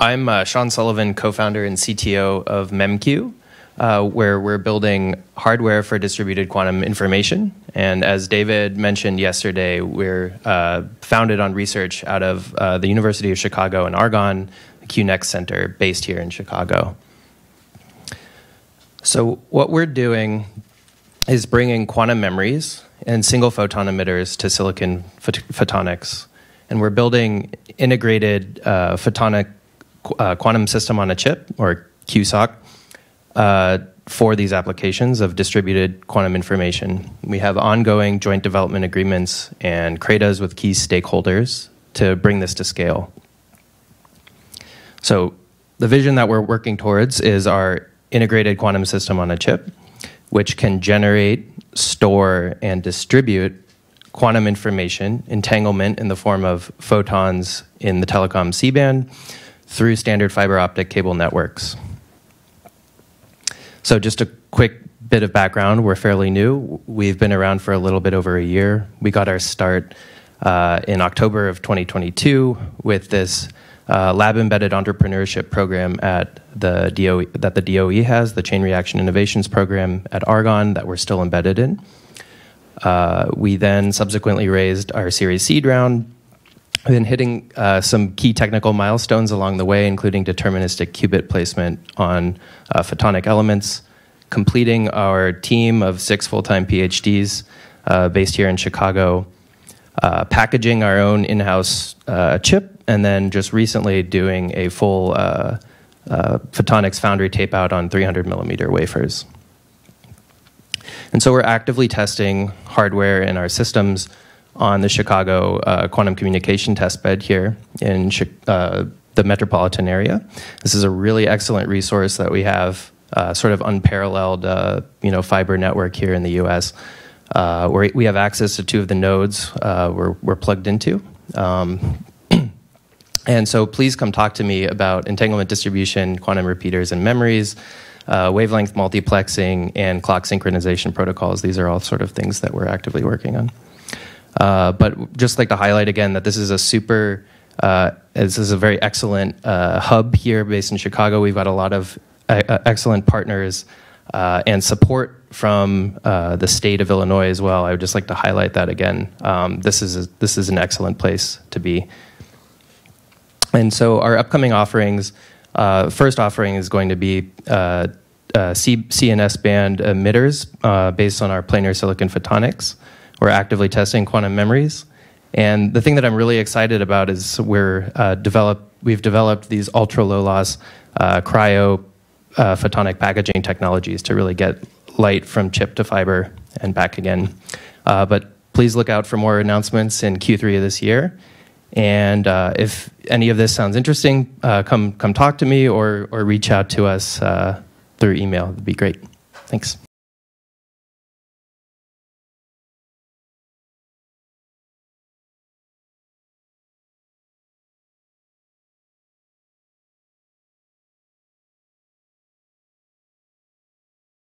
I'm uh, Sean Sullivan, co founder and CTO of MEMQ, uh, where we're building hardware for distributed quantum information. And as David mentioned yesterday, we're uh, founded on research out of uh, the University of Chicago and Argonne, QNext Center, based here in Chicago. So, what we're doing is bringing quantum memories and single photon emitters to silicon phot- photonics. And we're building integrated uh, photonic uh, quantum system on a chip, or QSOC, uh, for these applications of distributed quantum information. We have ongoing joint development agreements and CRADAs with key stakeholders to bring this to scale. So, the vision that we're working towards is our integrated quantum system on a chip, which can generate, store, and distribute quantum information entanglement in the form of photons in the telecom C band through standard fiber optic cable networks. So, just a quick bit of background we're fairly new. We've been around for a little bit over a year. We got our start uh, in October of 2022 with this uh, lab embedded entrepreneurship program at the DOE, that the DOE has, the Chain Reaction Innovations Program at Argonne, that we're still embedded in. Uh, we then subsequently raised our Series Seed round been hitting uh, some key technical milestones along the way, including deterministic qubit placement on uh, photonic elements, completing our team of six full time PhDs uh, based here in Chicago, uh, packaging our own in house uh, chip, and then just recently doing a full uh, photonics foundry tape out on 300 millimeter wafers. And so we're actively testing hardware in our systems on the Chicago uh, quantum communication testbed here in uh, the metropolitan area. This is a really excellent resource that we have, uh, sort of unparalleled, uh, you know, fiber network here in the U.S. Uh, where we have access to two of the nodes uh, we're, we're, plugged into. Um, and so please come talk to me about entanglement distribution, quantum repeaters and memories, wavelength multiplexing, and clock synchronization protocols. These are all sort of things that we're actively working on. Uh, but just like to highlight again that this is a super, uh, this is a very excellent uh, hub here based in Chicago. We've got a lot of uh, uh, excellent partners uh, and support from the state of Illinois as well. I would just like to highlight that again. Um, this is a, this is an excellent place to be. And so our upcoming offerings, first offering is going to be uh, C- CNS band emitters uh, based on our planar silicon photonics. We're actively testing quantum memories. And the thing that I'm really excited about is we're uh, develop, we've developed these ultra low loss uh, cryo uh, photonic packaging technologies to really get light from chip to fiber and back again. Uh, but please look out for more announcements in Q3 of this year. And uh, if any of this sounds interesting, uh, come come talk to me or or reach out to us through email. It'd be great. Thanks.